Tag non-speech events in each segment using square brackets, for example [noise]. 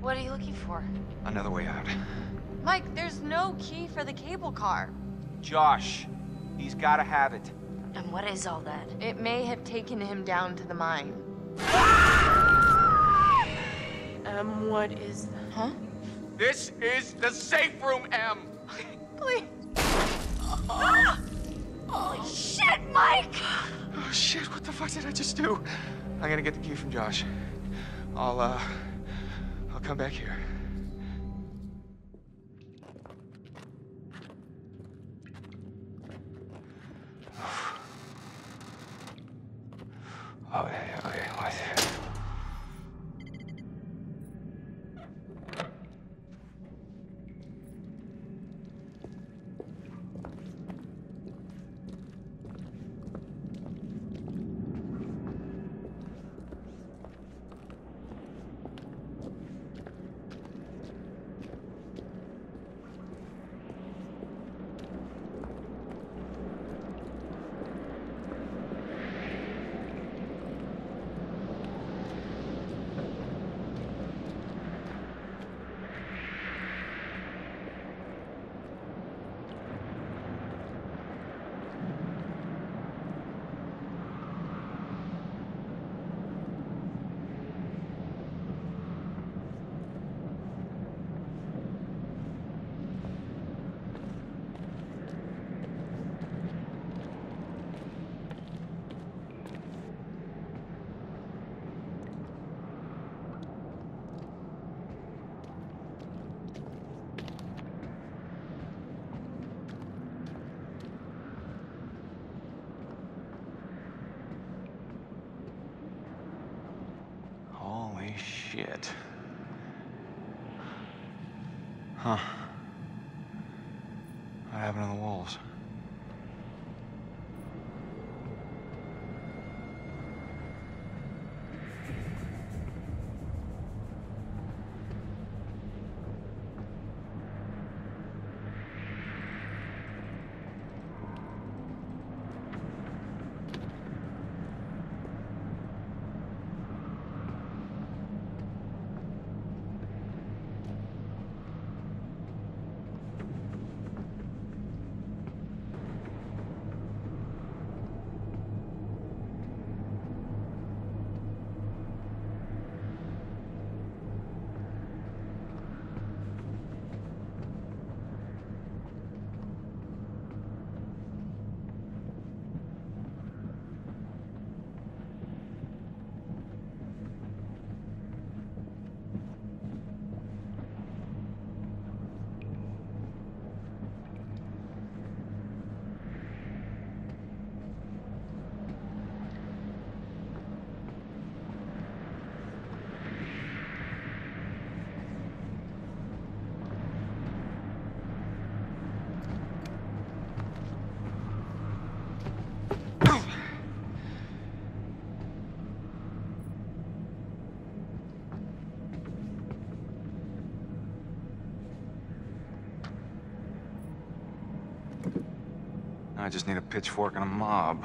What are you looking for? Another way out. Mike, there's no key for the cable car. Josh, he's gotta have it. And what is all that? It may have taken him down to the mine. Um, what is... Huh? This is the safe room, M. [laughs] Please. [laughs] Holy shit, Mike! Oh shit, what the fuck did I just do? I'm gonna get the key from Josh. I'll, uh, I'll come back here. Just need a pitchfork and a mob.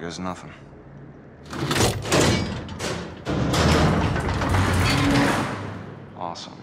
Goes nothing. Awesome.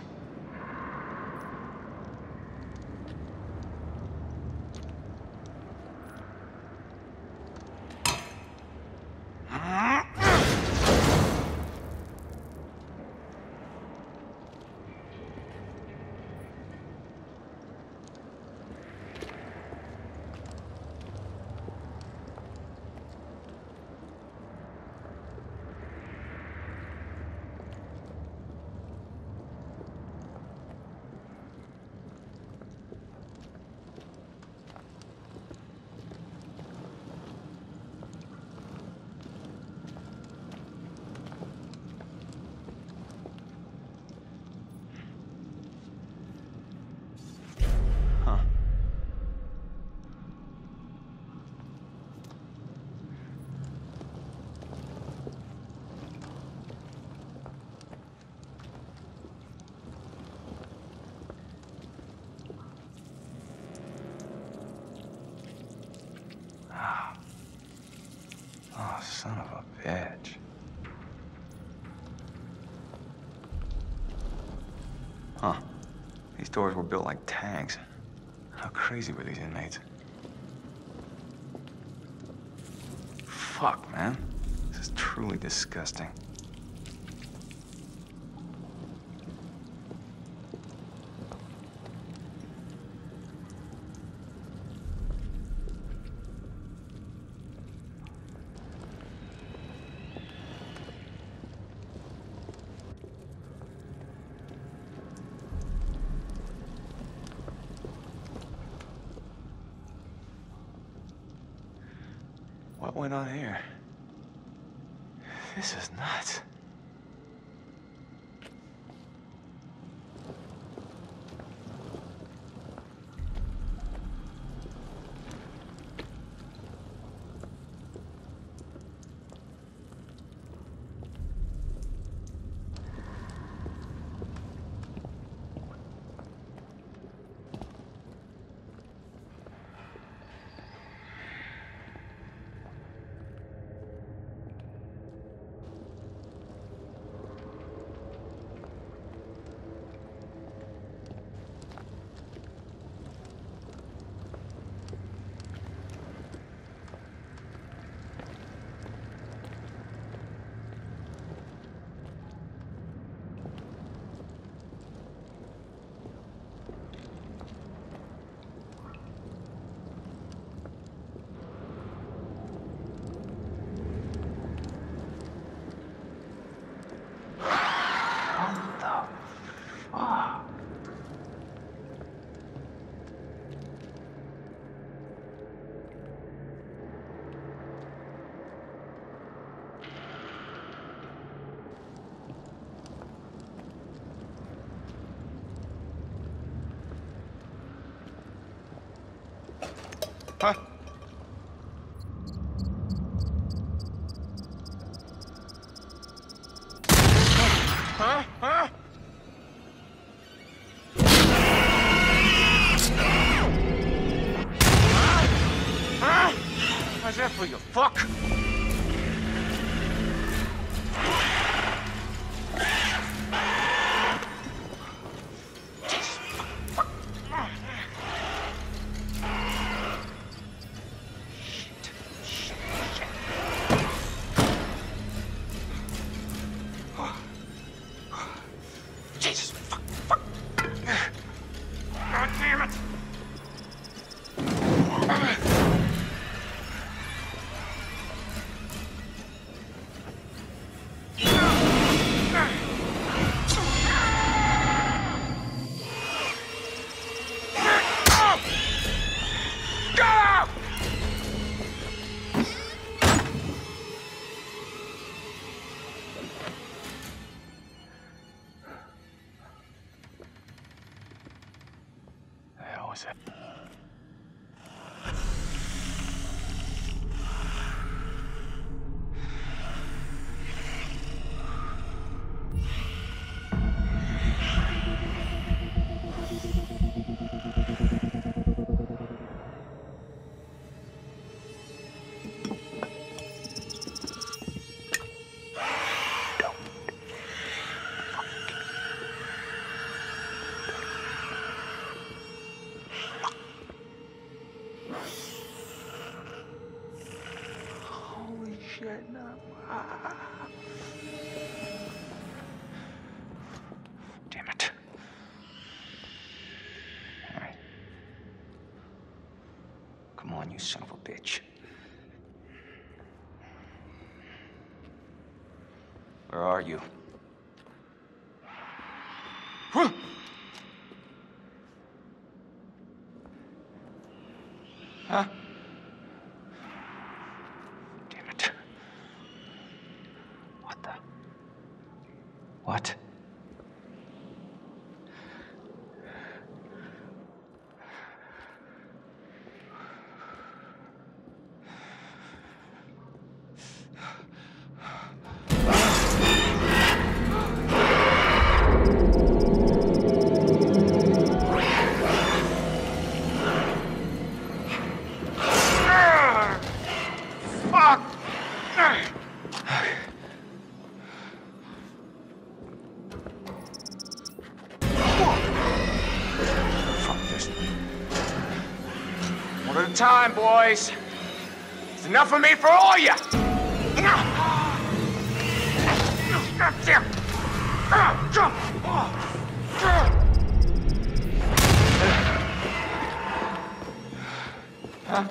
Huh. Ah. Oh, son of a bitch. Huh. These doors were built like tanks. How crazy were these inmates? Fuck, man. This is truly disgusting. Huh? You son of a bitch. Where are you? Huh. Huh? Damn it. What the? What? Time, boys. It's enough of me for all you. Huh?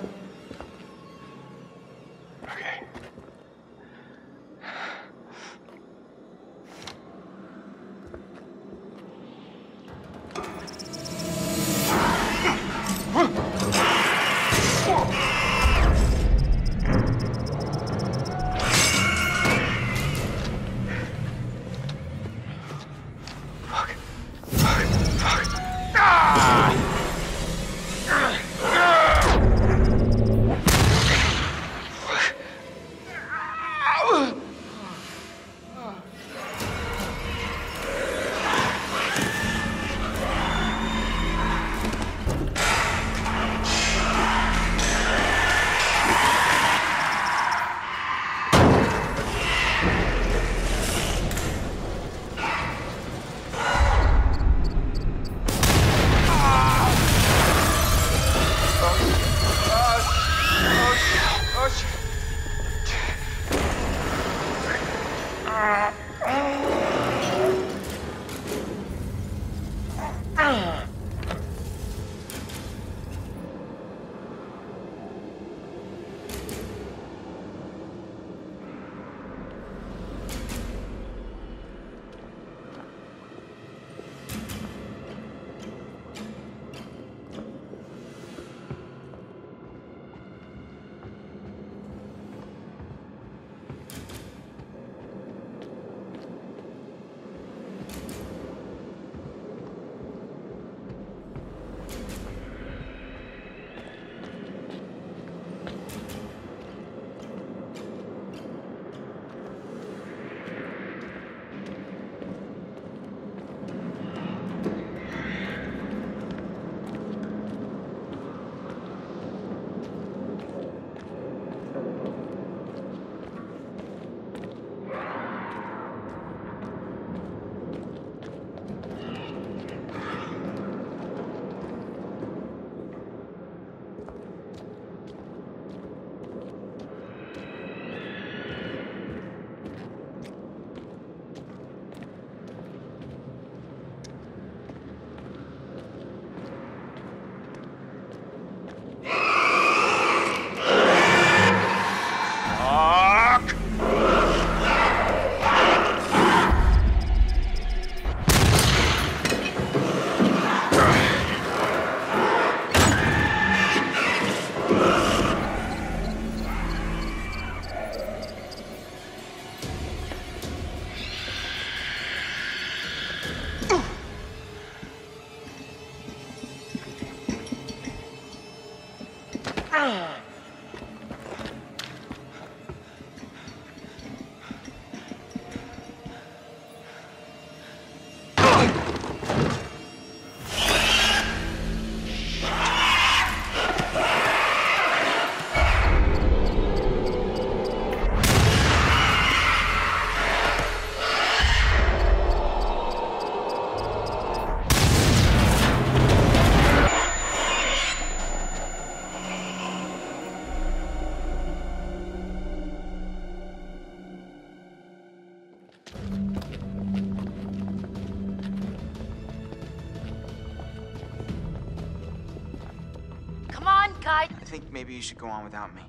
Think maybe you should go on without me.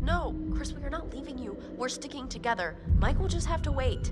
No, Chris, we are not leaving you. We're sticking together. Mike will just have to wait.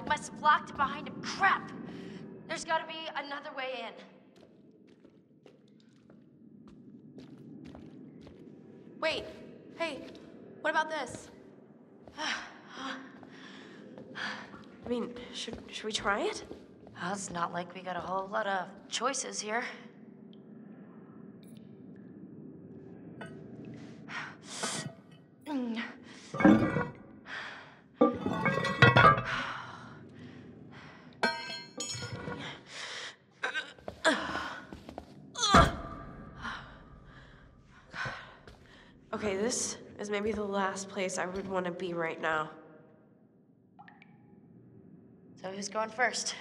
Mike must have locked it behind him. Crap. There's gotta be another way in. Wait, hey, what about this? I mean, should, should we try it? Well, it's not like we got a whole lot of choices here. [sighs] [sighs] [sighs] is maybe the last place I would want to be right now. So who's going first?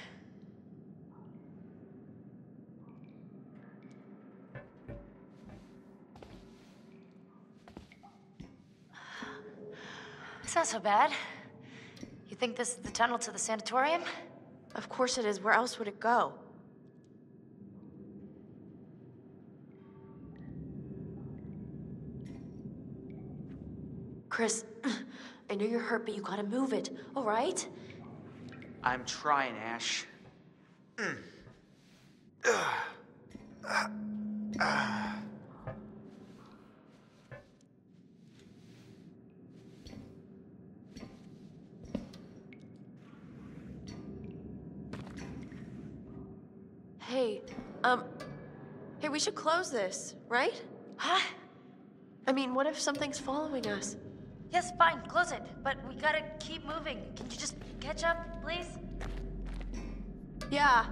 [sighs] It's not so bad. You think this is the tunnel to the sanatorium? Of course it is. Where else would it go? Chris, I know you're hurt, but you gotta move it, all right? I'm trying, Ash. Hey, um, hey, we should close this, right? Huh? I mean, what if something's following us? Yes, fine, close it. But we gotta keep moving. Can you just catch up, please? Yeah.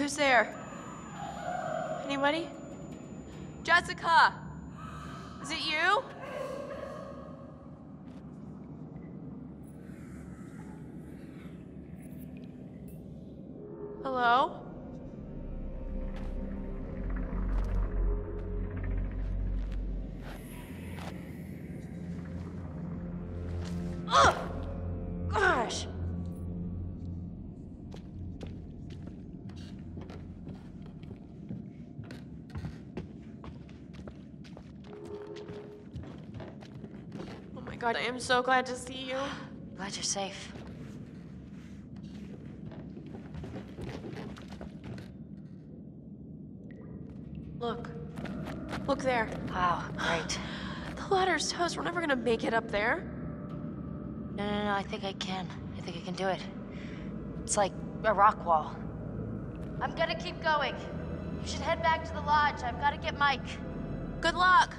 Who's there? Anybody? Jessica! Is it you? Hello? Ugh! God, I am so glad to see you. Glad you're safe. Look. Look there. Wow, great. [sighs] The ladder's toast. We're never gonna make it up there. No, no, no, I think I can. I think I can do it. It's like a rock wall. I'm gonna keep going. You should head back to the lodge. I've gotta get Mike. Good luck.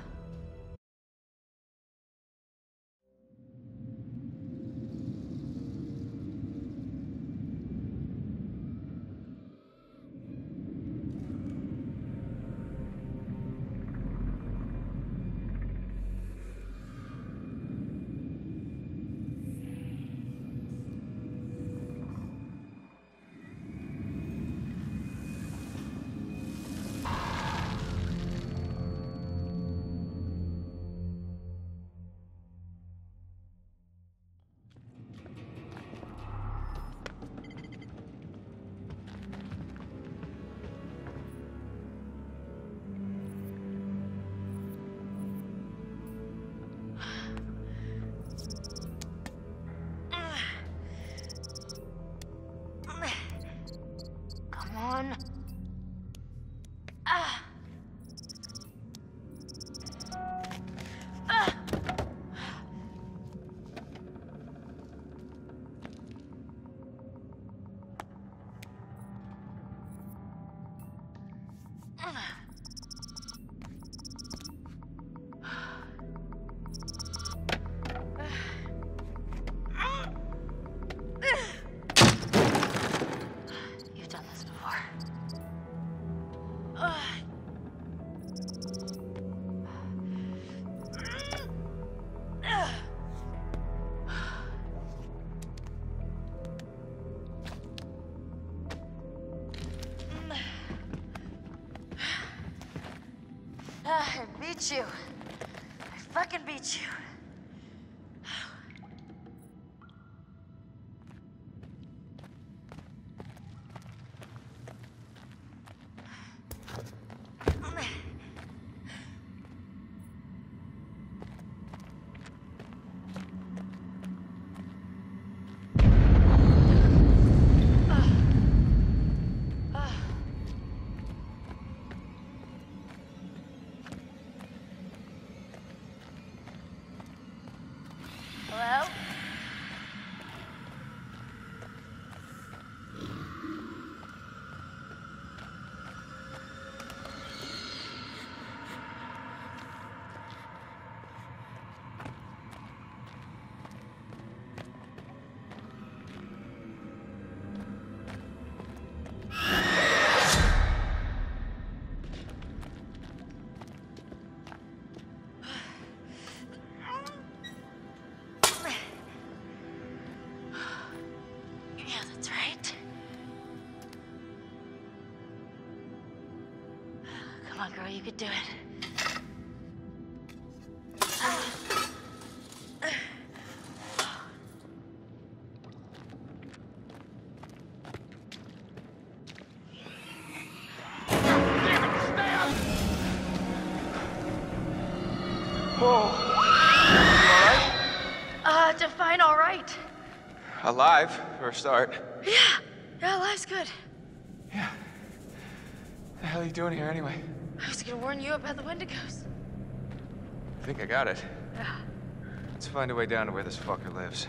Beat you. I fucking beat you. On, girl, you could do it. Uh, define all right. Alive, for a start. Yeah, yeah, life's good. Yeah. The hell are you doing here anyway? Gonna warn you about the Wendigos. I think I got it. Yeah. Let's find a way down to where this fucker lives.